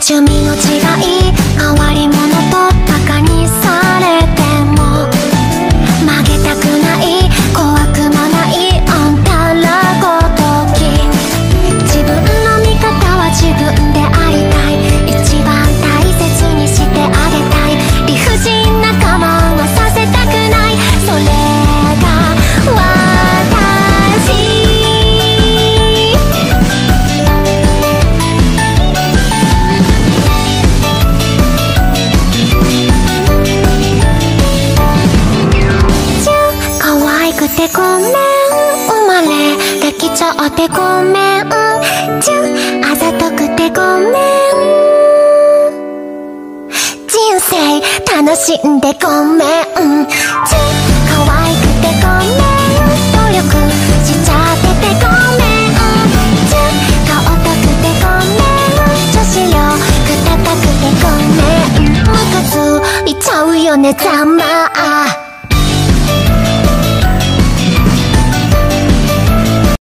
趣味の違い変わり者めん生まれできちゃってごめん。ちゅあざとくてごめん。人生楽しんでごめん。ちゅ可愛くてごめん。努力しちゃっててごめん。ちゅ顔たくてごめん。女子よ力高くてごめん。ムカついちゃうよねざま。あ